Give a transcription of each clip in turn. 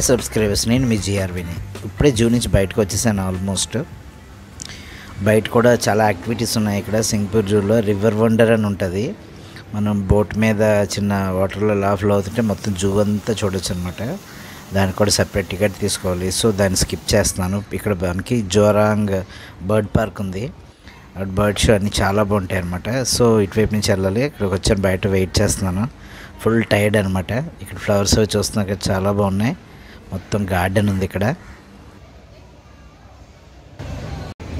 Hi subscribers నేను మీ జిఆర్విని ఇప్పుడే zoo నుంచి బయటకు వచ్చేసాను ఆల్మోస్ట్. బయట కూడా చాలా యాక్టివిటీస్ ఉన్నాయి ఇక్కడ. సింగపూర్ జూలో రివర్ వండర్ అని ఉంటుంది. మనం బోట్ మీద చిన్న వాటర్లో లా ఫ్లో అవుతుంటే మొత్తం జూ అంతా చూడొచ్చు అనమాట దానికి కూడా సెపరేట్ టికెట్ తీసుకోవాలి. సో దాన్ని స్కిప్ చేస్తున్నాను. ఇక్కడ మనకి జోరాంగ్ బర్డ్ పార్క్ ఉంది. బర్డ్ షో అన్నీ చాలా బాగుంటాయి అనమాట సో ఇటువైపు నుంచి వెళ్ళాలి. ఇక్కడికి వచ్చాను బయట వెయిట్ చేస్తున్నాను. ఫుల్ టైర్డ్ అనమాట ఇక్కడ ఫ్లవర్స్ చూస్తున్నాక చాలా బాగున్నాయి. మొత్తం గార్డెన్ ఉంది ఇక్కడ.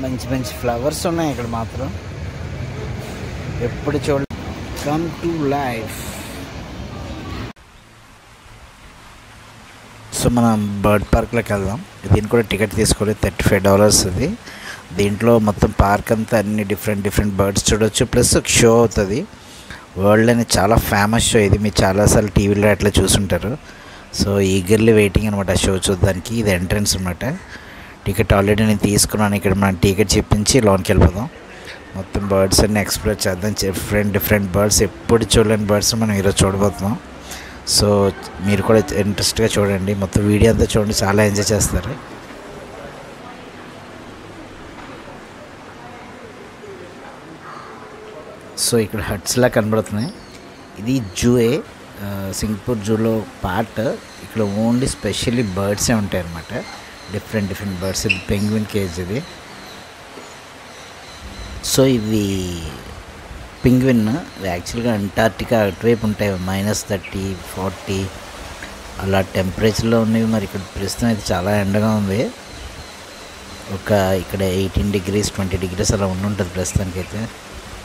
మంచి మంచి ఫ్లవర్స్ ఉన్నాయి ఇక్కడ మాత్రం. ఎప్పుడు చూడ కమ్ టు లైఫ్. సో మనం బర్డ్ పార్క్లోకి వెళ్దాం. దీనికి కూడా టికెట్ తీసుకోవాలి. థర్టీ ఫైవ్ డాలర్స్ ఇది. దీంట్లో మొత్తం పార్క్ అంతా అన్ని డిఫరెంట్ డిఫరెంట్ బర్డ్స్ చూడొచ్చు. ప్లస్ ఒక షో అవుతుంది. వరల్డ్ అనేది చాలా ఫేమస్ షో ఇది. మీరు చాలాసార్లు టీవీలో అట్లా చూసుంటారు. సో ఈగర్లీ వెయిటింగ్ అనమాట షో చూడడానికి. ఇది ఎంట్రన్స్ అనమాట టికెట్ ఆల్రెడీ నేను తీసుకున్నాను. ఇక్కడ మనం టికెట్ చెప్పించి లోన్కి వెళ్ళిపోదాం. మొత్తం బర్డ్స్ అన్ని ఎక్స్ప్లోర్ చేద్దాం. డిఫరెంట్ డిఫరెంట్ బర్డ్స్ ఎప్పుడు చూడలేని బర్డ్స్ మనం ఈరోజు చూడబోతున్నాం. సో మీరు కూడా ఇంట్రెస్ట్గా చూడండి. మొత్తం వీడియో అంతా చూడండి. చాలా ఎంజాయ్ చేస్తారు. సో ఇక్కడ హట్స్లా కనబడుతున్నాయి. ఇది జూఏ సింగపూర్ జూలో పార్ట్ ఇక్కడ ఓన్లీ స్పెషల్లీ బర్డ్సే ఉంటాయి అన్నమాట డిఫరెంట్ డిఫరెంట్ బర్డ్స్. ఇది పెంగ్విన్ కేజ్ ఇది. సో ఇవి పింగ్విన్ యాక్చువల్గా అంటార్టికా అటువైపు ఉంటాయి. మైనస్ థర్టీ ఫార్టీ అలా టెంపరేచర్లో ఉన్నవి. మరి ఇక్కడ ప్రస్తుతం అయితే చాలా ఎండగా ఉంది. ఒక ఇక్కడ ఎయిటీన్ డిగ్రీస్ ట్వంటీ డిగ్రీస్ అలా ఉండి ఉంటుంది ప్రస్తుతానికైతే.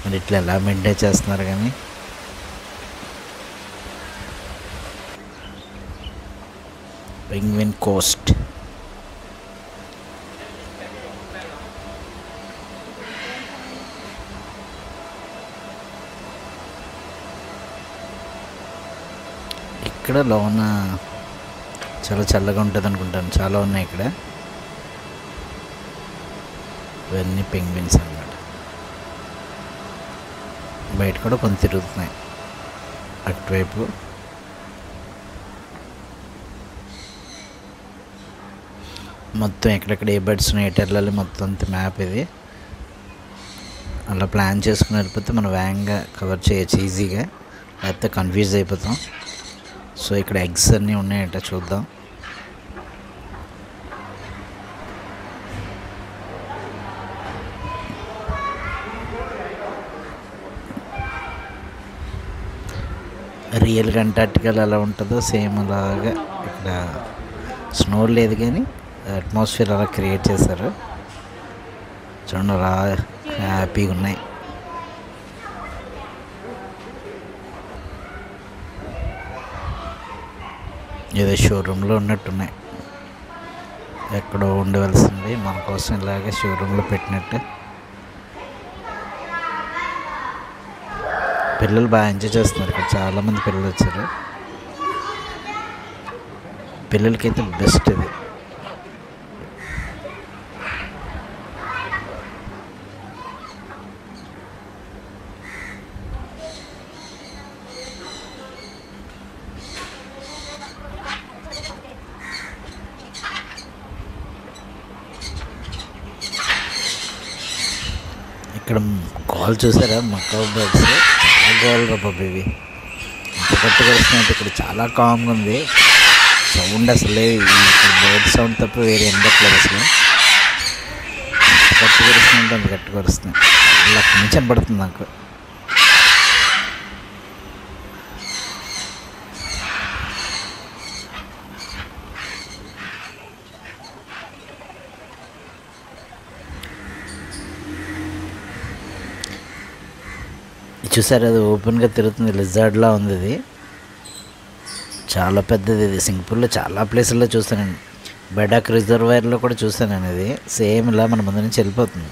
మరి ఇట్లా ఎలా మెయింటైన్ చేస్తున్నారు కానీ? పెంగ్విన్ కోస్ట్ ఇక్కడ లోన చాలా చల్లగా ఉంటుంది అనుకుంటాను. చాలా ఉన్నాయి ఇక్కడ. ఇవన్నీ పెంగ్విన్స్ అన్నమాట. బయట కూడా కొంత తిరుగుతున్నాయి. అటువైపు మొత్తం ఎక్కడెక్కడ ఏ బర్డ్స్ ఉన్నాయి ఎటు వెళ్ళాలి మొత్తం అంత మ్యాప్ ఇది. అలా ప్లాన్ చేసుకుని వెళ్ళిపోతే మనం వేగంగా కవర్ చేయొచ్చు ఈజీగా. లేకపోతే కన్ఫ్యూజ్ అయిపోతాం. సో ఇక్కడ ఎగ్స్ అన్నీ ఉన్నాయంట చూద్దాం. రియల్గా అంటార్టికల్ ఎలా ఉంటుందో సేమ్ అలాగా. ఇక్కడ స్నో లేదు కానీ అట్మాస్ఫియర్ అలా క్రియేట్ చేశారు. చూడండి రా హ్యాపీగా ఉన్నాయి. ఏదో షోరూంలో ఉన్నట్టున్నాయి. ఎక్కడో ఉండవలసింది మన కోసం ఇలాగే షోరూంలో పెట్టినట్టు. పిల్లలు బాగా ఎంజాయ్ చేస్తున్నారు ఇక్కడ చాలామంది పిల్లలు వచ్చారు. పిల్లలకైతే బెస్ట్ ఇది ఇక్కడ కాల్ చూసారా? మక్క బర్డ్స్ చాలా గోల్ రబ్బా ఇవి. ఇంత గట్టిగా వస్తున్నాయంటే ఇక్కడ చాలా కామ్గా ఉంది. సౌండ్ అసలే బర్డ్ సౌండ్ తప్ప వేరే ఎండట్లేదు అసలు. గట్టిగా వస్తుందంటే అంత గట్టిగా వస్తున్నాయి అలా కొంచెం పడుతుంది నాకు? చూసారు అది ఓపెన్గా తిరుగుతుంది లిజార్డ్లా ఉంది ఇది. చాలా పెద్దది ఇది. సింగపూర్లో చాలా ప్లేసుల్లో చూస్తానండి బెడాక్ రిజర్వాయర్లో కూడా చూస్తాను నేను ఇది. సేమ్ ఇలా మన ముందు నుంచి వెళ్ళిపోతుంది.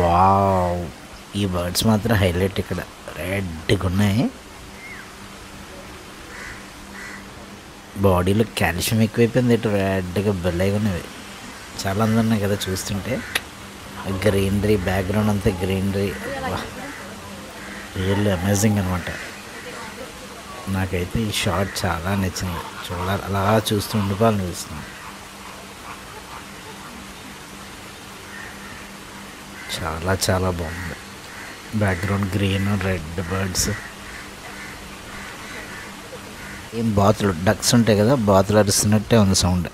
వావ్! ఈ బర్డ్స్ మాత్రం హైలైట్ ఇక్కడ. రెడ్గా ఉన్నాయి. బాడీలో కాల్షియం ఎక్కువైపోయింది. ఇటు రెడ్గా బెల్లగా ఉన్నవి. చాలా అందంగా ఉన్నాయి కదా చూస్తుంటే. గ్రీనరీ బ్యాక్గ్రౌండ్ అంతా గ్రీనరీ. రియల్లీ అమేజింగ్ అనమాట నాకైతే ఈ షార్ట్ చాలా నచ్చింది. చూడాలి అలా చూస్తూ ఉండిపోవాలనిపిస్తుంది చాలా చాలా బాగుంది. బ్యాక్గ్రౌండ్ గ్రీన్ రెడ్ బర్డ్స్ ఏం బాతులు డక్స్ ఉంటాయి కదా బాతులు అరుస్తున్నట్టే ఉంది సౌండ్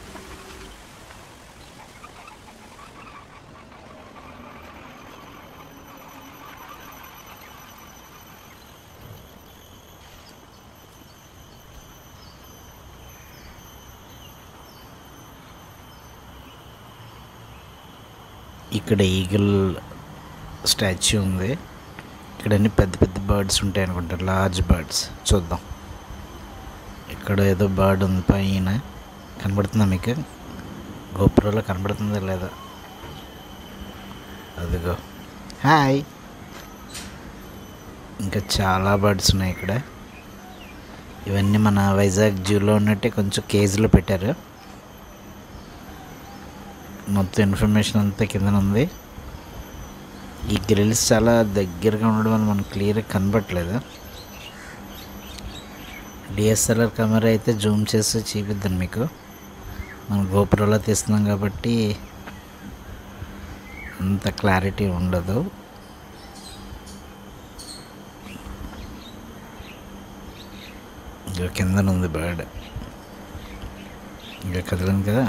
ఇక్కడ ఈగిల్ స్టాచ్యూ ఉంది. ఇక్కడ అన్ని పెద్ద పెద్ద బర్డ్స్ ఉంటాయి అనుకుంటా లార్జ్ బర్డ్స్. చూద్దాం. ఇక్కడ ఏదో బర్డ్ ఉంది పైన. కనబడుతుందా మీకు? గోపురంలో కనబడుతుందా లేదా? అదిగో. హాయ్ ఇంకా చాలా బర్డ్స్ ఉన్నాయి ఇక్కడ. ఇవన్నీ మన వైజాగ్ జూలో ఉన్నట్టే కొంచెం కేజీలో పెట్టారు. మొత్తం ఇన్ఫర్మేషన్ అంతా కింద ఉంది. ఈ గ్రిల్స్ చాలా దగ్గరగా ఉండడం వల్ల మనకు క్లియర్గా కనబడట్లేదు. డిఎస్ఎల్ఆర్ కెమెరా అయితే జూమ్ చేసి చూపిద్దాను మీకు. మనం గోపురంలో తీస్తున్నాం కాబట్టి అంత క్లారిటీ ఉండదు. ఇంకా కిందనుంది ఉంది బర్డ్ ఇంకా కదలం కదా?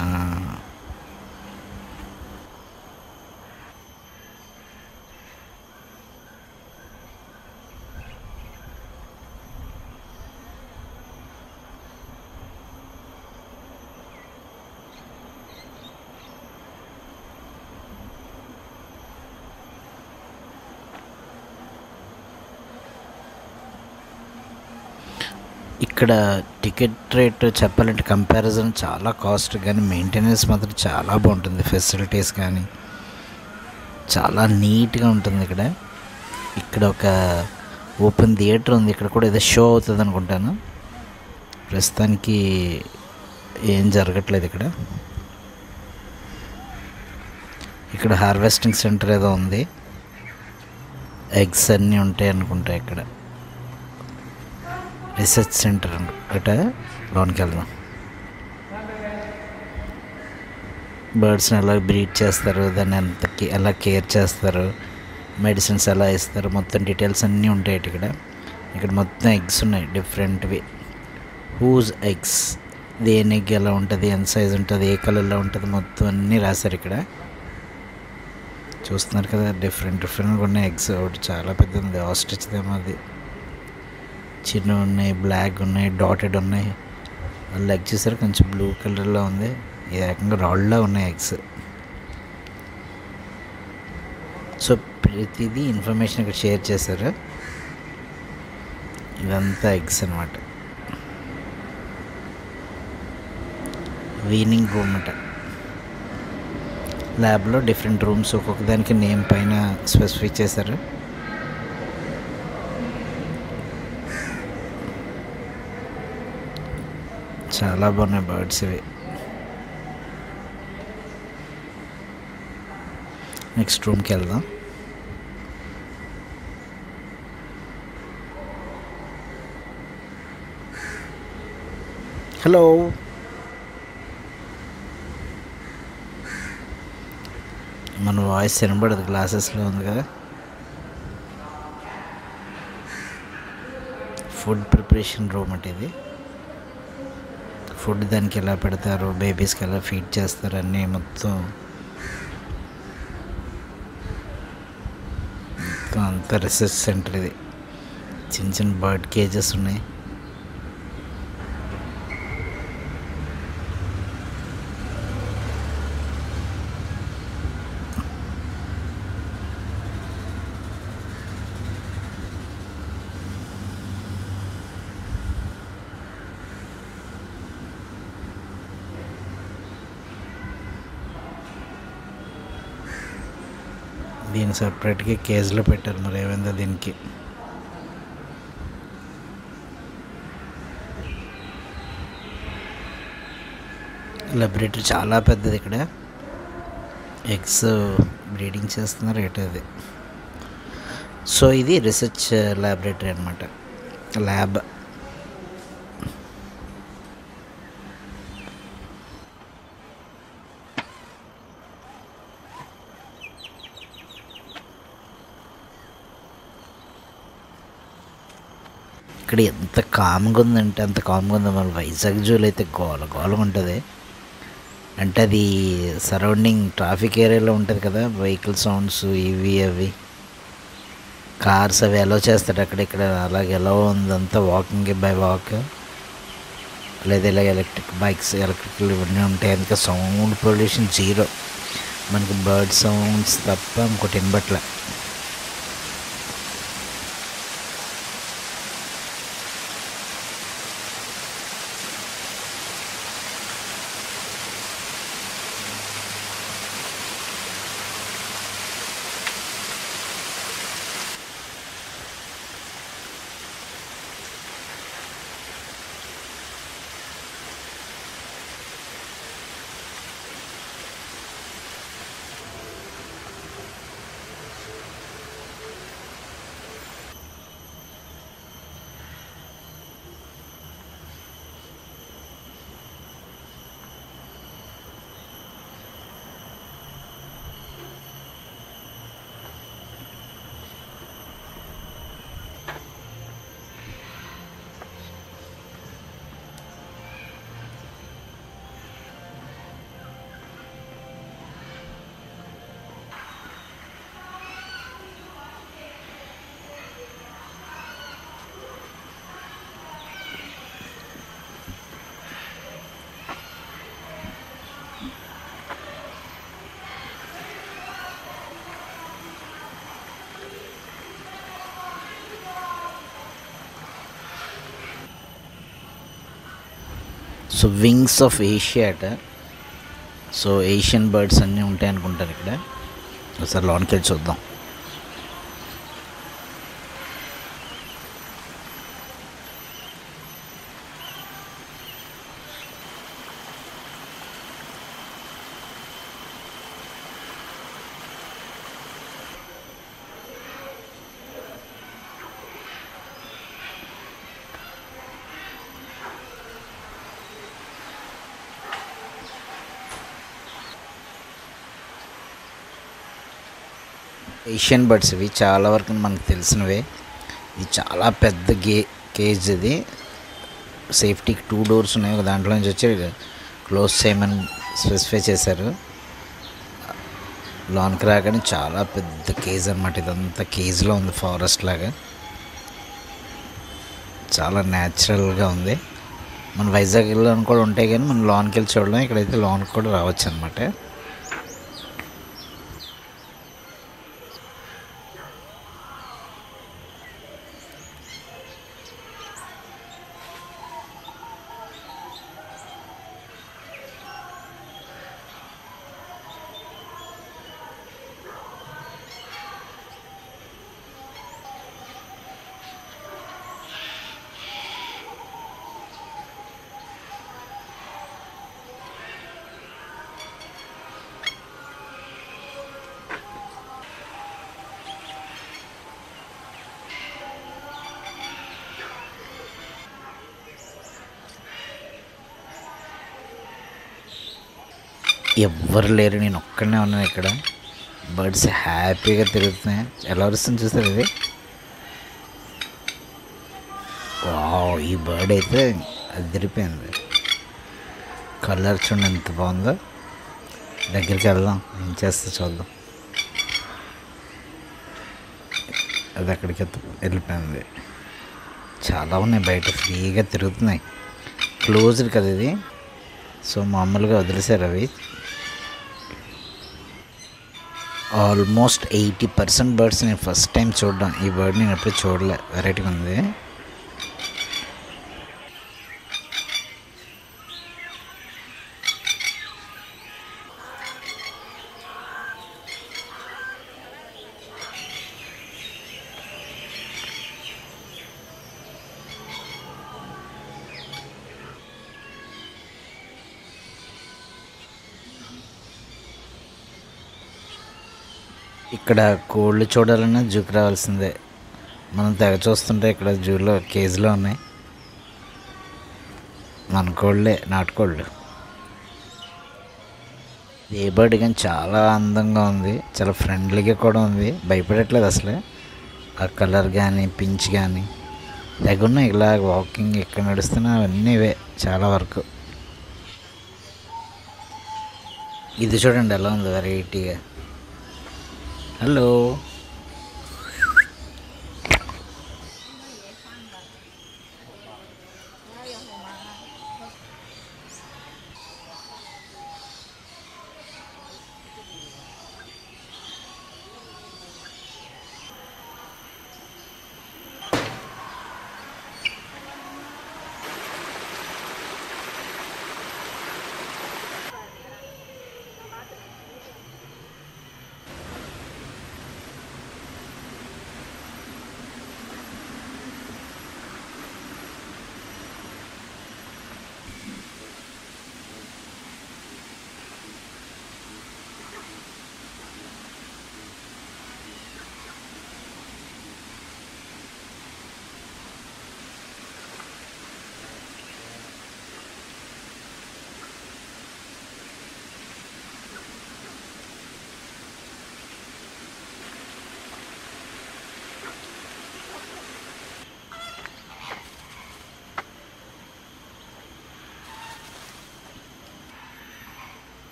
ఇక్కడ టికెట్ రేట్ చెప్పాలంటే కంపారిజన్ చాలా కాస్ట్ కానీ మెయింటెనెన్స్ మాత్రం చాలా బాగుంటుంది. ఫెసిలిటీస్ కానీ చాలా నీట్గా ఉంటుంది ఇక్కడ. ఇక్కడ ఒక ఓపెన్ థియేటర్ ఉంది. ఇక్కడ కూడా ఏదో షో అవుతుంది అనుకుంటాను. ప్రస్తుతానికి ఏం జరగట్లేదు ఇక్కడ. ఇక్కడ హార్వెస్టింగ్ సెంటర్ ఏదో ఉంది. ఎగ్స్ అన్నీ ఉంటాయి అనుకుంటా ఇక్కడ. రీసెర్చ్ సెంటర్ అట. లోనికి వెళ్దాం. బర్డ్స్ని ఎలా బ్రీడ్ చేస్తారు? దాన్ని ఎంత ఎలా కేర్ చేస్తారు? మెడిసిన్స్ ఎలా ఇస్తారు? మొత్తం డీటెయిల్స్ అన్నీ ఉంటాయి ఇక్కడ. ఇక్కడ మొత్తం ఎగ్స్ ఉన్నాయి. డిఫరెంట్వి హూజ్ ఎగ్స్ దేని ఎగ్ ఎలా ఉంటుంది? ఎంత సైజ్ ఉంటుంది? ఏ కలర్లో ఉంటుంది? మొత్తం అన్నీ రాశారు ఇక్కడ. చూస్తున్నారు కదా? డిఫరెంట్ డిఫరెంట్గా ఉన్నాయి. ఎగ్స్ ఒకటి చాలా పెద్దది. ఆస్ట్రిచ్దేమో అది. చిన్నవి ఉన్నాయి బ్లాక్ ఉన్నాయి డాటెడ్ ఉన్నాయి. వాళ్ళు ఎగ్ చూసారు కొంచెం బ్లూ కలర్లో ఉంది. ఈ రకంగా రాళ్ళలో ఉన్నాయి ఎగ్స్ సో ప్రతిదీ ఇన్ఫర్మేషన్ ఇక్కడ షేర్ చేశారు. ఇదంతా ఎగ్స్ అనమాట వీనింగ్ రూమ్ అట. ల్యాబ్లో డిఫరెంట్ రూమ్స్ ఒక్కొక్క దానికి నేమ్ పైన స్పెసిఫిక్ చేశారు. చాలా బాగున్నాయి బర్డ్స్ ఇవి. నెక్స్ట్ రూమ్కి వెళ్దాం. హలో. మన వాయిస్ వినబడదు గ్లాసెస్లో ఉంది కదా. ఫుడ్ ప్రిపరేషన్ రూమ్ అంటే ఇది. ఫుడ్ దానికి ఎలా పెడతారు? బేబీస్కి ఎలా ఫీడ్ చేస్తారు? అన్నీ మొత్తం. మొత్తం అంత రీసెర్చ్ సెంటర్ ఇది. చిన్న చిన్న బర్డ్ కేజెస్ ఉన్నాయి. దీన్ని సపరేట్గా కేజీలో పెట్టారు మరి ఏమైందో దీనికి. లైబ్రరీ చాలా పెద్దది ఇక్కడ. ఎగ్స్ బ్రీడింగ్ చేస్తున్నారు ఏటో అది. సో ఇది రీసెర్చ్ ల్యాబొరేటరీ అనమాట ల్యాబ్ ఇక్కడ ఎంత కామ్గా ఉందంటే అంత కామ్గా ఉంది. మన వైజాగ్ జూలో అయితే గోల గోలం ఉంటుంది అంటే అది సరౌండింగ్ ట్రాఫిక్ ఏరియాలో ఉంటుంది కదా వెహికల్ సౌండ్స్ ఇవి అవి. కార్స్ అవి ఎలా చేస్తాడు అక్కడ ఇక్కడ అలాగే ఎలా ఉందంతా వాకింగ్ బై వాక్ లేదా ఇలా ఎలక్ట్రిక్ బైక్స్ ఎలక్ట్రికల్ ఇవన్నీ ఉంటాయి. అందుకే సౌండ్ పొల్యూషన్ జీరో మనకి బర్డ్ సౌండ్స్ తప్ప ఇంకోటి వినబట్లే. సో వింగ్స్ ఆఫ్ ఏషియా అట. సో ఏషియన్ బర్డ్స్ అన్నీ ఉంటాయి అనుకుంటారు ఇక్కడ. ఒకసారి లోనికి వెళ్ళి చూద్దాం. ఏషియన్ బర్డ్స్ ఇవి చాలా వరకు మనకు తెలిసినవే. ఇది చాలా పెద్ద గే కేజ్ ఇది. సేఫ్టీకి టూ డోర్స్ ఉన్నాయి. ఒక దాంట్లో నుంచి వచ్చి క్లోజ్ చేయమని స్పెసిఫై చేశారు. లోనికి రాగానే చాలా పెద్ద కేజ్ అనమాట ఇదంతా కేజ్లో ఉంది ఫారెస్ట్ లాగా. చాలా న్యాచురల్గా ఉంది. మన వైజాగ్లో కూడా ఉంటాయి కానీ మనం లోన్కి వెళ్ళి చూడడం ఇక్కడైతే లోన్కి కూడా రావచ్చు అనమాట ఎవ్వరు లేరు నేను ఒక్కడనే ఉన్నాను ఇక్కడ. బర్డ్స్ హ్యాపీగా తిరుగుతున్నాయి. ఎలా వస్తుంది చూస్తారు ఇది? వావ్ ఈ బర్డ్ అయితే అదిరిపోయింది. కలర్ చూడండి ఎంత బాగుందో. దగ్గరికి వెళ్దాం ఏం చేస్తే చూద్దాం. అది అక్కడికి వెళ్ళిపోయింది. చాలా ఉన్నాయి బయట ఫ్రీగా తిరుగుతున్నాయి. క్లోజ్డ్ కదా ఇది. సో మామూలుగా వదిలేశారు అవి. ఆల్మోస్ట్ ఎయిటీ పర్సెంట్ బర్డ్స్ నేను ఫస్ట్ టైం చూడడం. ఈ బర్డ్ నేను ఎప్పుడు చూడలే. వెరైటీగా ఉంది. ఇక్కడ కోళ్ళు చూడాలన్నా జూకి రావాల్సిందే. మనం తెగ చూస్తుంటే ఇక్కడ జూలో కేజీలో ఉన్నాయి. మన కోళ్ళే నాటుకోళ్ళు ఏ బర్డ్ కానీ చాలా అందంగా ఉంది. చాలా ఫ్రెండ్లీగా కూడా ఉంది. భయపడట్లేదు అసలే. ఆ కలర్ కానీ పించ్ కానీ లేకుండా ఇలా వాకింగ్ ఎక్కడ నడుస్తున్నా అవన్నీ ఇవే చాలా వరకు. ఇది చూడండి ఎలా ఉంది వెరైటీగా. hello.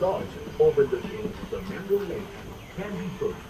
Dodge over the things the member makes can be purchased.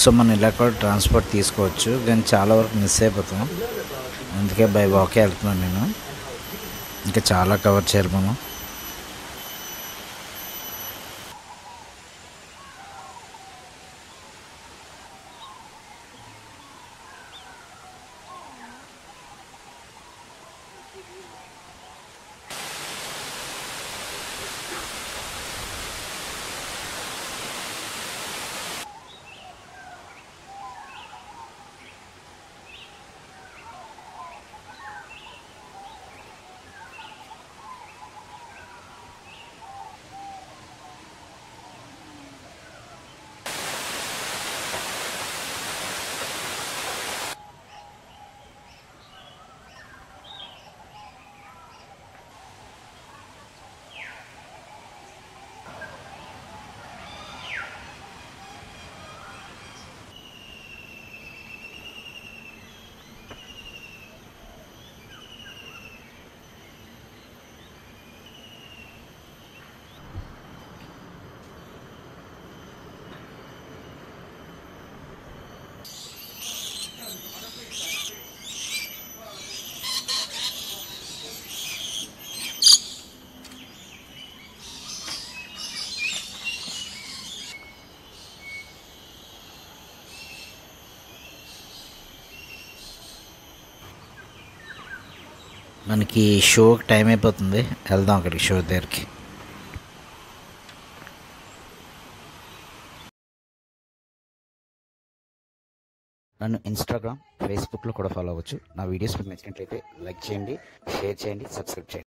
So మనం ఇలా కూడా ట్రాన్స్పోర్ట్ తీసుకోవచ్చు. కానీ చాలా వరకు మిస్ అయిపోతాం. అందుకే బై వాకే వెళ్తున్నాను నేను. ఇంకా చాలా కవర్ చేయాలి మనం. మనకి షోకి టైం అయిపోతుంది. వెళ్దాం అక్కడికి షో దగ్గరికి. నన్ను ఇన్స్టాగ్రామ్ ఫేస్బుక్లో కూడా ఫాలో అవ్వచ్చు. నా వీడియోస్ మీకు నచ్చినట్లయితే లైక్ చేయండి షేర్ చేయండి సబ్స్క్రైబ్ చేయండి.